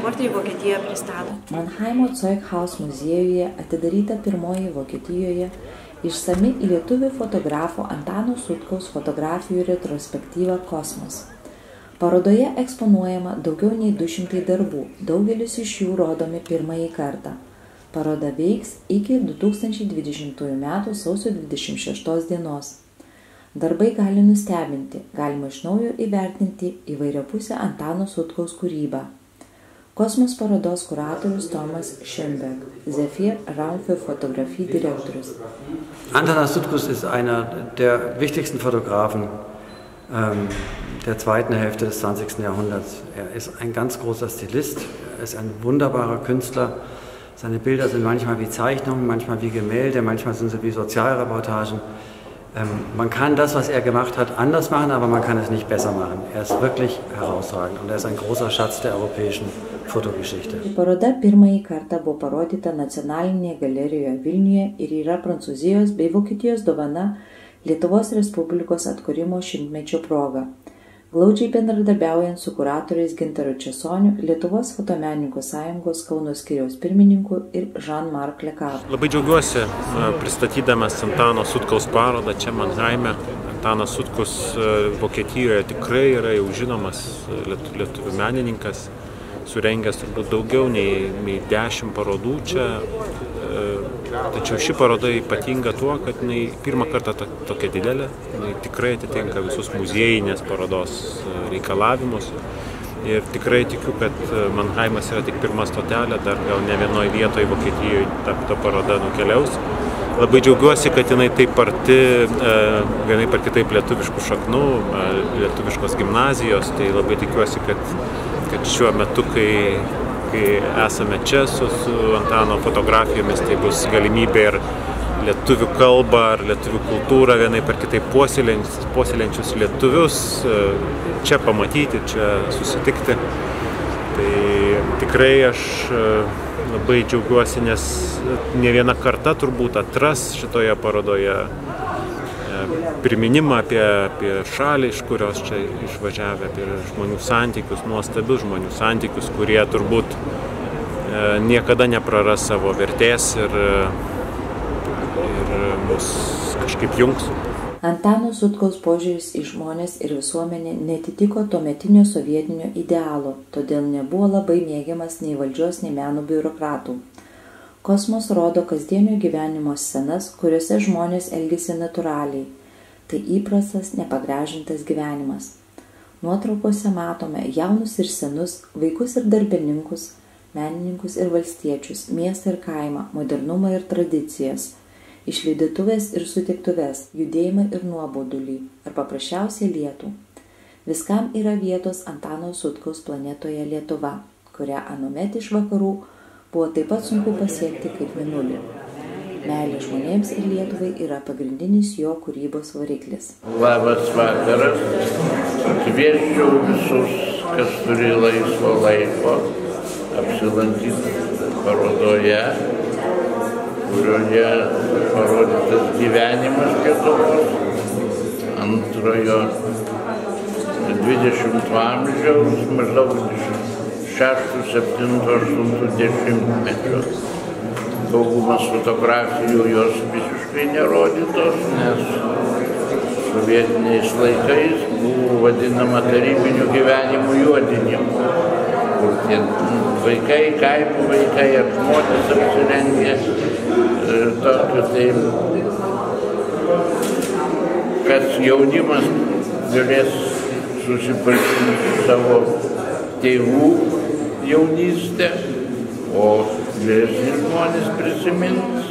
eksportą į Vokietiją pristato. Mannheimo Zeughaus muziejuje atidaryta pirmoji Vokietijoje išsami lietuvių fotografo Antano Sutkaus fotografijų retrospektyva Kosmos. Parodoje eksponuojama daugiau nei 200 darbų, daugelis iš jų rodomi pirmąjį kartą. Paroda veiks iki 2020 m. sausio 26 dienos. Darbai gali nustebinti, galima iš naujo įvertinti įvairiapusę Antano Sutkaus kūrybą. Kosmos parodos kuratorius Tomas Schönberg, Zephyr Raum für Fotografie Direktorius. Antanas Sutkus ist einer der wichtigsten Fotografen ähm, der zweiten Hälfte des 20. Jahrhunderts. Er ist ein ganz großer Stilist, er ist ein wunderbarer Künstler. Seine Bilder sind manchmal wie Zeichnungen, manchmal wie Gemälde, manchmal sind sie wie Sozialreportagen. Ähm, man kann das, was er gemacht hat, anders machen, aber man kann es nicht besser machen. Er ist wirklich herausragend und er ist ein großer Schatz der europäischen fotogeschichte. Paroda pirmąjį kartą buvo parodyta nacionalinėje galerijoje Vilniuje ir yra Prancūzijos bei Vokietijos dovana Lietuvos Respublikos atkūrimo šimtmečio proga. Glaudžiai bendradarbiaujant su kuratoriais Gintaru Česoniu, Lietuvos fotomenininkų sąjungos Kauno skiriaus pirmininku ir Jean-Marc Lekar. Labai džiaugiuosi pristatydamas Antano Sutkaus parodą čia Manheime. Antanas Sutkus Vokietijoje tikrai yra jau žinomas lietuvių menininkas, surengęs turbūt daugiau nei, nei dešimt parodų čia Tačiau ši paroda ypatinga tuo, kad jinai pirmą kartą to, tokia didelė, jinai tikrai atitinka visus muziejinės parodos e, reikalavimus. Ir tikrai tikiu, kad e, Mannheimas yra tik pirma stotelė, dar gal ne vienoje vietoje Vokietijoje ta, ta paroda nukeliaus. Labai džiaugiuosi, kad jinai taip arti, e, vienai par kitaip lietuviškų šaknų, lietuviškos gimnazijos, tai labai tikiuosi, kad, kad šiuo metu, kai kai esame čia su, su Antano fotografijomis, tai bus galimybė ir lietuvių kalbą ar lietuvių kultūrą vienai per kitaip puoselėjančius lietuvius e, čia pamatyti, čia susitikti. Tai tikrai aš e, labai džiaugiuosi, nes ne viena karta turbūt atras šitoje parodoje priminimą apie, apie šalį, iš kurios čia išvažiavę, apie žmonių santykius, nuostabius žmonių santykius, kurie turbūt e, niekada nepraras savo vertės ir, ir mus kažkaip jungs. Antano Sutkaus požiūris į žmonės ir visuomenę netitiko tuometinio sovietinio idealo, todėl nebuvo labai mėgiamas nei valdžios, nei meno biurokratų. Kosmos rodo kasdienio gyvenimo scenas, kuriuose žmonės elgesi natūraliai. Tai įprastas, nepagražintas gyvenimas. Nuotraukose matome jaunus ir senus, vaikus ir darbininkus, menininkus ir valstiečius, miestą ir kaimą, modernumą ir tradicijas, išlydėtuvės ir sutiktuvės, judėjimą ir nuobodulį, ar paprasčiausiai lietų. Viskam yra vietos Antano Sutkaus planetoje Lietuva, kurią anuomet iš vakarų buvo taip pat sunku pasiekti kaip minulį. Meilė žmonėms ir Lietuvai yra pagrindinis jo kūrybos variklis. Labas vakaras. Kvieščiau visus, kas turi laisvo laiko, apsilankyti parodoje, kurioje parodytas gyvenimas Lietuvos antrojo 20 amžiaus maždaug 6, 7, 8 dešimtmečio. Daugumas fotografijų jos visiškai nerodytos, nes sovietiniais laikais buvo vadinama tarybinių gyvenimų juodinimu, kur tie vaikai, kaimų vaikai ar žmonės apsirengė tokiu, tai kad jaunimas galės susipažinti su savo tėvų jaunystę, o vyresni žmonės prisimins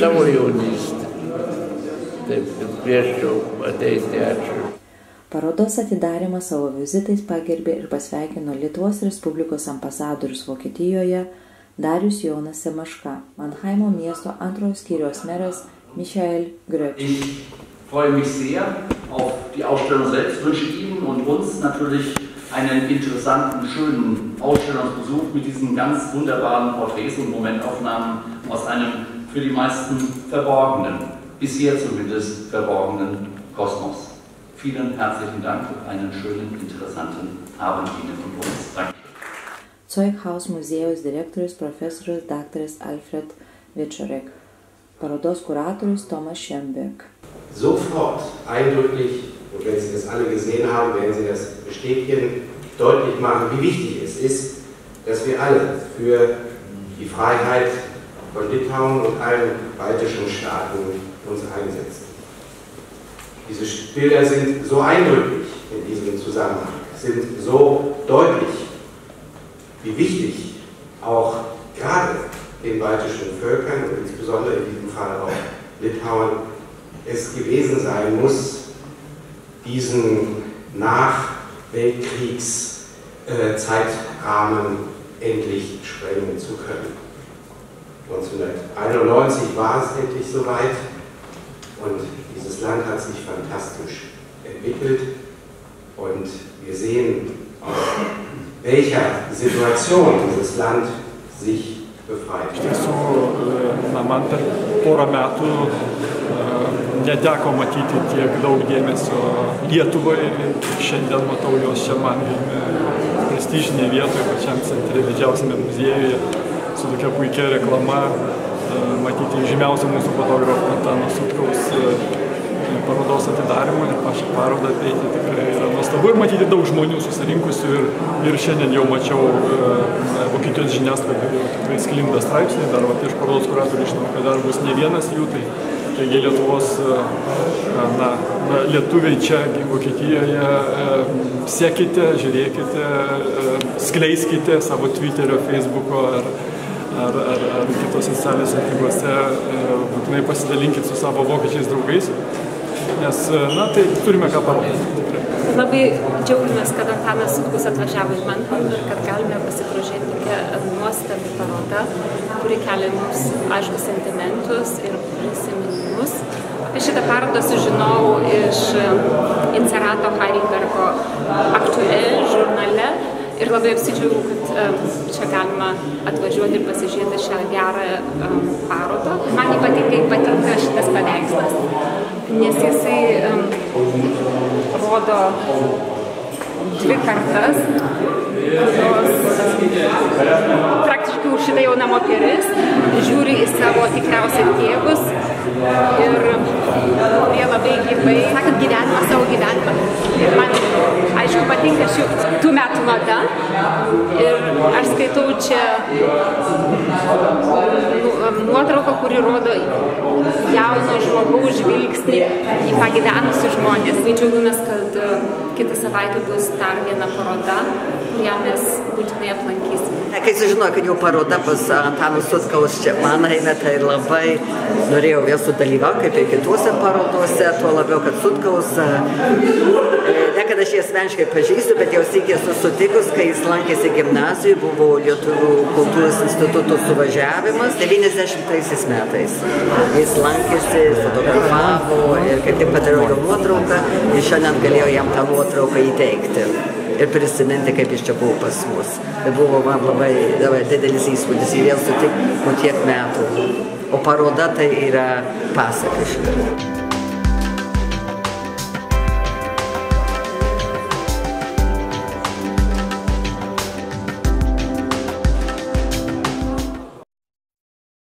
savo jaunystę. Taip, kad kvieščiau ateiti, ačiū. Parodos atidarimą savo vizitais pagerbė ir pasveikino Lietuvos Respublikos ambasadorius Vokietijoje Darius Jonas Semaška, Mannheimo miesto antrojo skyriaus meras Michael Grötsch. Ich freue mich sehr auf die Ausstellung selbst, wünsche Ihnen und uns natürlich einen interessanten, schönen Ausstellungsbesuch mit diesen ganz wunderbaren Porträts und Momentaufnahmen aus einem für die meisten verborgenen, bisher zumindest verborgenen Kosmos. Vielen herzlichen Dank und einen schönen, interessanten Abend Ihnen und uns. Danke. Zeughaus muziejaus direktorius profesorius dr. Alfred Wiczorek, parodos kuratorius Tomas Schemberg. Sofort, eindrücklich, und wenn Sie das alle gesehen haben, werden Sie das bestätigen, deutlich machen, wie wichtig es ist, dass wir alle für die Freiheit von Litauen und allen baltischen Staaten uns einsetzen. Diese Bilder sind so eindrücklich in diesem Zusammenhang, sind so deutlich, wie wichtig auch gerade den baltischen Völkern und insbesondere in diesem Fall auch Litauen es gewesen sein muss, diesen Nachweltkriegszeitrahmen endlich sprengen zu können. 1991 war es endlich soweit und dieses Land hat sich fantastisch entwickelt und wir sehen, aus welcher Situation dieses Land sich. Iš tiesų, na, man per porą metų neteko matyti tiek daug dėmesio Lietuvai. Šiandien matau jos čia man prestižinėje vietoje, pačiam centre, didžiausiame muziejuje, su tokia puikia reklama, matyti žymiausią mūsų fotografą Antano Sutkaus parodos atidarimą ir pačią parodą apeiti tikrai yra nuostabu. Ir matyti daug žmonių susirinkusių ir, ir šiandien jau mačiau Vokietijos žiniasklaidoje jau tikrai sklinda straipsniai, dar va, iš parodos kuratorių žinau, kad dar bus ne vienas jų, tai taigi Lietuvos, na, na, lietuviai čia Vokietijoje sekite, žiūrėkite, skleiskite savo Twitterio, Facebooko ar, ar, ar, ar kitose socialinėse tinkluose, būtinai pasidalinkit su savo vokiečiais draugais, nes, na, tai turime ką parodyti. Labai džiaugiamės, kad Antanas Sutkus atvažiavo į Manhattan ir kad galime pasigrožėti tokią nuostabią parodą, kuri kelia mums, aišku, sentimentus ir prisiminimus. Apie šitą parodą sužinojau iš inserato Heidelbergo aktuell žurnale ir labai apsidžiaugiau, kad čia galima atvažiuoti ir pasižiūrėti šią gerą parodą. Man ypatingai patinka šitas paveikslas, nes jisai rodo dvi kartas, kurios praktiškai už šitą jauna moteris žiūri į savo tikriausiai tėvus ir jie labai gyvai, sakant, gyvenimą, savo gyvenimą. Ir man, aišku, patinka šių tų metų mada ir aš skaitau čia nuotrauką, kuri rodo jauno žmogaus žvilgsnį į pagyvenusius žmonės. Tai džiaugiamės, kad kitą savaitę bus dar viena paroda, kurią mes būtinai aplankysime. Kai sužinojau, kad jau paroda pas Antanas Sutkaus čia Manaime, tai labai norėjau vėl sudalyvauti, kaip ir kitose parodose, tuo labiau, kad Sutkaus, ne kad aš jį asmeniškai pažįstu, bet jau sėkė esu sutikus, kai jis lankėsi gimnazijoje, buvo Lietuvų kultūros instituto suvažiavimas 90 metais. Jis lankėsi, fotografavo ir kaip tik padariau jo nuotrauką ir šiandien galėjau jam tą nuotrauką įteikti ir prisiminti, kaip jis čia buvo pas mus. Tai buvo man labai, labai didelis įspūdis jį vėl sutikti po tiek metų. O paroda tai yra pasakiška.